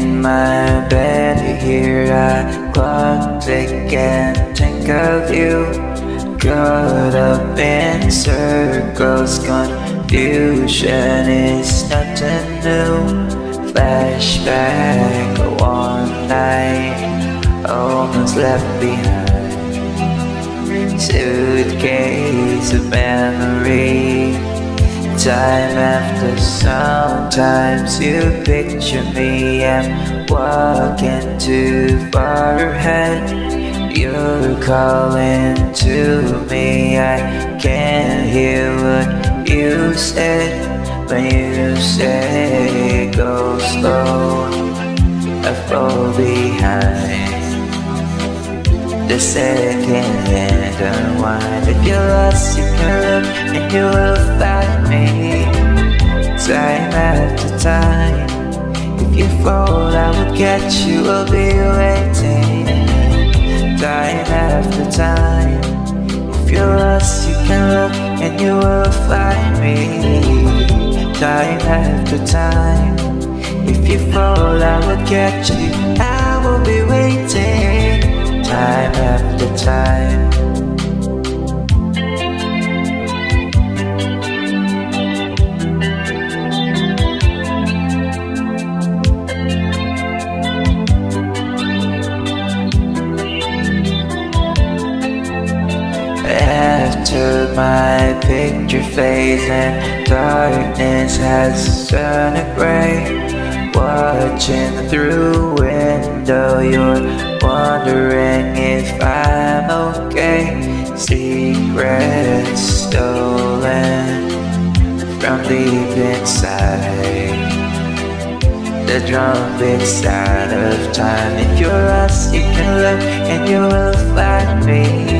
in my bed here. I clock tick and think of you. Caught up in circles. Confusion is nothing new. Flashback one night. Almost left behind. Suitcase of memory. Time after sometimes you picture me I'm walking too far ahead. You're calling to me I can't hear what you said. When you say go slow I fall behind. The second hand unwind If you're lost, you can look and you will find you fall, I will catch you, I'll be waiting. Time after time. If you're lost, you can look and you will find me. Time after time. If you fall, I will catch you, I will be waiting. Time after time. After my picture fades and darkness has turned to gray Watching through window, you're wondering if I'm okay. Secrets stolen from deep inside. The drum beat sound of time If you're lost, you can look and you will find me